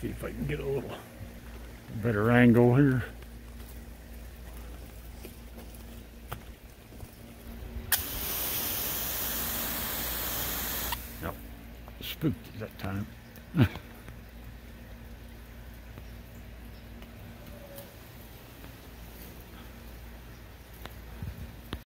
see if I can get a little better angle here. Nope, spooked that time.